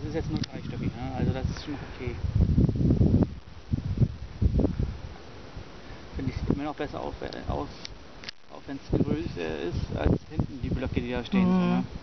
das ist jetzt nur dreistöckig, ne? also das ist schon okay. Finde ich immer noch besser auf, aus, auch wenn es größer ist als hinten die Blöcke, die da stehen. Mhm. So, ne? Mhm.